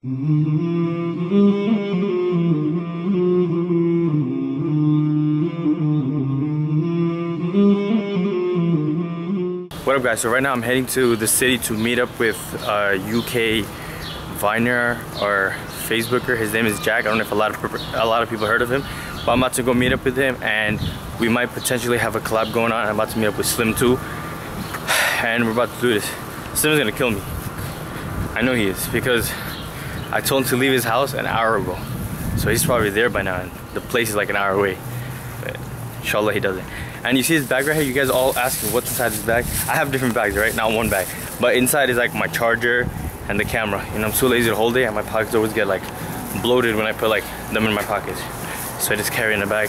What up guys, so right now I'm heading to the city to meet up with uh, a UK Viner or Facebooker. His name is Jack. I don't know if a lot of a lot of people heard of him, but I'm about to go meet up with him and we might potentially have a collab going on. I'm about to meet up with Slim too. And we're about to do this. Slim's gonna kill me. I know he is because I told him to leave his house an hour ago. So he's probably there by now and the place is like an hour away. But inshallah he doesn't. And you see his bag right here? You guys all asking what's inside this bag? I have different bags, right? Not one bag. But inside is like my charger and the camera. You know, I'm too lazy to hold it and my pockets always get like bloated when I put like them in my pockets. So I just carry in the bag.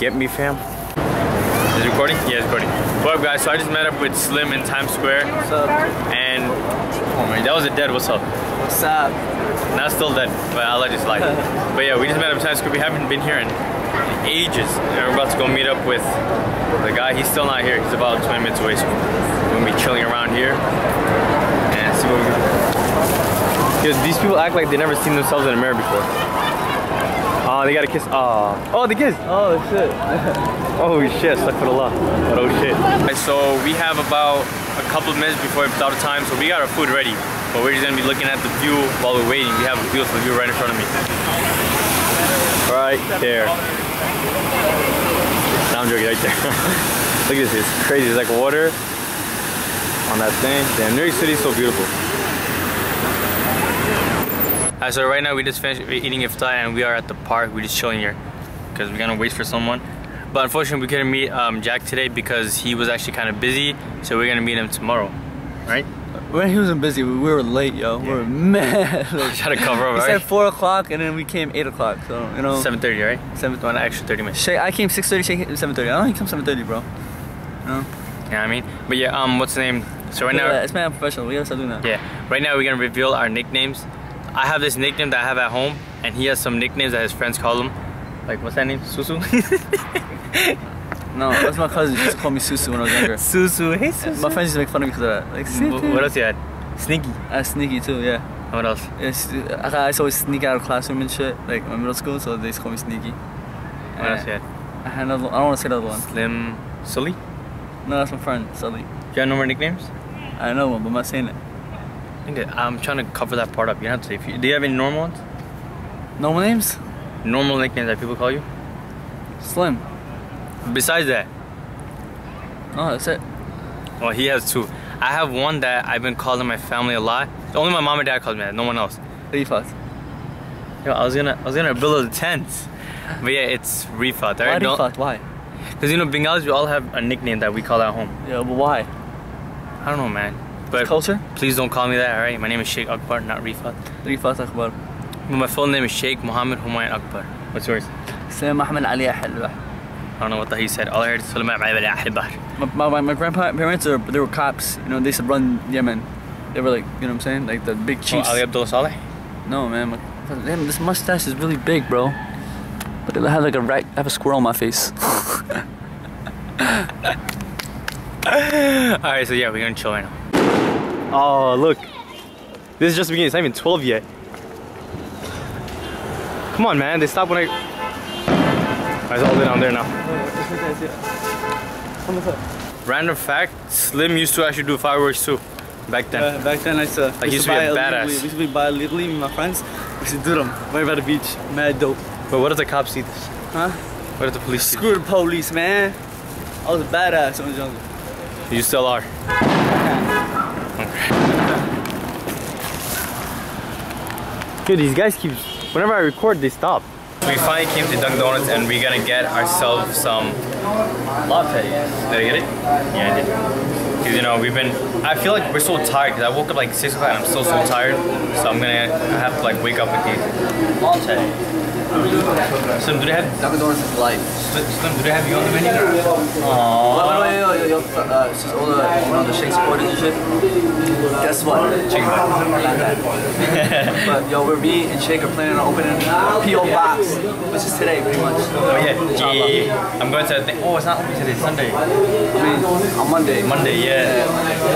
Get me fam? Is it recording? Yeah, it's recording. What up guys? So I just met up with Slim in Times Square. What's up? And oh man, that was a dead what's up. What's up? Not still dead, but I'll let you but yeah, we just met up in Times Square. We haven't been here in ages. And we're about to go meet up with the guy. He's still not here. He's about 20 minutes away. So we're gonna be chilling around here and see what we can Because these people act like they never seen themselves in a mirror before. Oh, they got a kiss. Oh, oh, they kissed. Oh shit. Oh shit, stuck for the law. But oh shit. So we have about a couple of minutes before it's out of time, so we got our food ready. But we're just gonna be looking at the view while we're waiting. We have a beautiful view right in front of me. Right there. No, I'm joking, right there. Look at this, it's crazy. It's like water on that thing. Damn, New York City is so beautiful. Alright, so right now we just finished eating iftar and we are at the park. We're just chilling here because we're gonna wait for someone. But unfortunately, we couldn't meet um, Jack today because he was actually kind of busy. So we're gonna meet him tomorrow, right? When he wasn't busy, we were late, yo. We were mad. I tried to cover up, right? said 4 o'clock and then we came 8 o'clock, so, you know. 7.30, right? 7, one extra 30 minutes. Shay, I came 6.30, Shay came 7.30. I don't think he come 7.30, bro. You know what I mean? But yeah, um, what's the name? So right Yeah, now, it's man professional. We gotta start doing that. yeah, right now we're gonna reveal our nicknames. I have this nickname that I have at home, and he has some nicknames that his friends call him. Like, what's that name? Susu? No, that's my cousin. She used to call me Susu when I was younger. Susu, hey Susu. My friends used to make fun of me because of that. Like, Wh- What else you had? Sneaky. I sneaky too, yeah. What else? Yes, I, I used to always sneak out of classroom and shit, like my middle school, so they used to call me sneaky. What else you had? I had another. I don't want to say the other one. Slim Sully? No, that's my friend, Sully. got no more nicknames? I know one, but I'm not saying it. I think that- I'm trying to cover that part up. You don't have to say. If you, do you have any normal ones? Normal names? Normal nicknames that people call you? Slim. Besides that, No, that's it. well, he has two. I have one that I've been calling my family a lot. Only my mom and dad calls me that. No one else. Rifat. Yo, I was gonna, I was gonna build a tent, but yeah, it's Rifat. Why Alright, Rifat? Why? Because you know, Bengalis, we all have a nickname that we call at home. Yeah, but why? I don't know, man. But Culture? please don't call me that. Alright, my name is Sheikh Akbar, not Rifat. Rifat Akbar. But my full name is Sheikh Mohammed Humayun Akbar. What's yours? Sam Ahmed Ali Ahilbah. I don't know what the he said. All I heard is Sulaiman Ibn Ahlibar. My, my, my, my grandparents, are, they were cops. You know, they used to run Yemen. They were like, you know what I'm saying? Like the big Oh, chiefs. Ali Abdullah Saleh? no, man. My, damn, this mustache is really big, bro. But I have like a rat, I have a squirrel on my face. Alright, so yeah, we're gonna chill right now. Oh, look. This is just beginning. It's not even 12 yet. Come on, man. They stopped when I. Alright, it's all the way down there now. Random fact Slim used to actually do fireworks too. Back then. Uh, back then, I used to, Like, used to be buy a illegally- badass. We used to buy illegally with my friends. We used to do them right by the beach. Mad dope. but what if the cops see this? Huh? What if the police see Screw the police, man. I was a badass when I was younger. You still are. Dude, these guys keep. Whenever I record, they stop. We finally came to Dunkin' Donuts and we're gonna get ourselves some lattes. Did I get it? Yeah, I did. Because, you know, we've been. I feel like we're so tired because I woke up like 6 o'clock and I'm still so tired. So I'm gonna I have to like wake up with these latte. Slim, do they have Dunkin' Donuts is life. Slim, do they have you on the menu? By the way, yo, yo, yo, uh, just all the, you know, the shakes orders and shit. Guess what? Chicken butt. Not that. but yo, we're me and Shake are planning on opening a PO box, which is today, pretty much. Oh yeah, yeah, yeah, yeah. I'm going to. The, oh, it's not open today. Sunday. I mean, on Monday. Monday, yeah.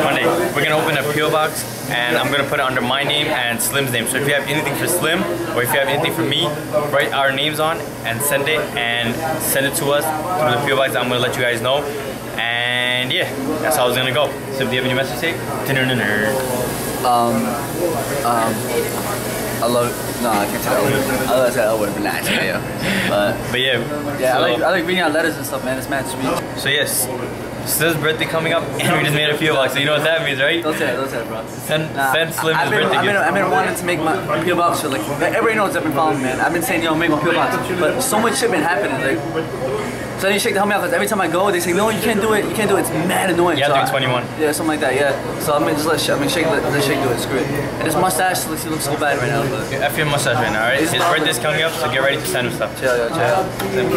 Monday. We're gonna open a PO box, and I'm gonna put it under my name and Slim's name. So if you have anything for Slim, or if you have anything for me, write our names on and send it, and send it to us through the PO box. I'm gonna let you guys know. And yeah, that's how it's gonna go. So do you have any message to say? Um, um, I love. No, I can't say that word. I love that L word, but nah, yeah. But But yeah, yeah, so, I like I like reading out letters and stuff, man. It's mad sweet. so yes, Slim's birthday coming up, and we just made a PO box. So you know what that means, right? Don't say it, don't say it, bro. Send, send Slim I've been, birthday I've been. I've been wanting to make my PO box for like everybody knows I've been following man. I've been saying yo make my PO box, but so much shit been happening. Like, so I need Shake to help me out because every time I go, they say no, you can't do it, you can't do it. It's mad annoying. You have so to be I- 21. Yeah, something like that. Yeah. So I'm gonna just let Shake, I mean Shake let, let Shake do it. Screw it. And his mustache looks he looks so bad right now, but F your mustache right now, alright? His birthday's coming up, so get ready to send him stuff. chill, yo, chill.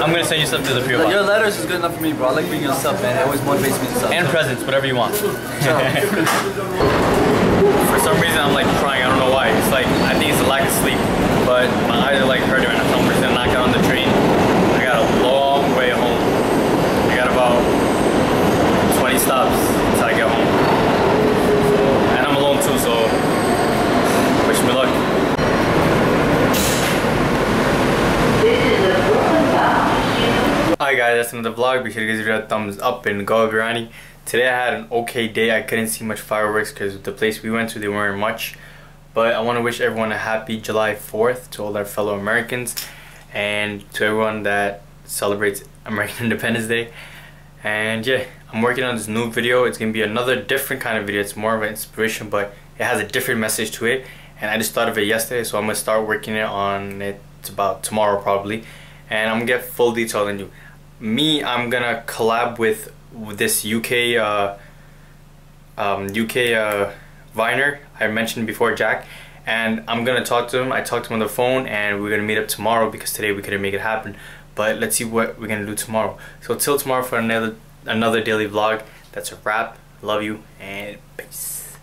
I'm gonna send you stuff to the PO. Your letters is good enough for me, bro. I like your stuff, man. It always motivates me and stuff. And presents, whatever you want. For some reason, I'm like crying. I don't know why. It's like I think it's a lack of sleep, but my eyes are like hurting right now. So I'm just gonna knock out on the train. I got a long way home. I got about 20 stops until I get home, and I'm alone too. So wish me luck. Another vlog. Be sure to give it a thumbs up and go Birani. Today I had an okay day. I couldn't see much fireworks because the place we went to, they weren't much. But I want to wish everyone a happy July 4th to all our fellow Americans and to everyone that celebrates American Independence Day. And yeah, I'm working on this new video. It's going to be another different kind of video. It's more of an inspiration, but it has a different message to it. And I just thought of it yesterday, so I'm going to start working on it about tomorrow probably. And I'm to get full detail on you. Me, I'm to collab with, with this UK uh, um, UK uh, Viner I mentioned before, Jack, and I'm gonna talk to him. I talked to him on the phone, and we're gonna meet up tomorrow because today we couldn't make it happen. But let's see what we're gonna do tomorrow. So till tomorrow for another another daily vlog. That's a wrap. Love you and peace.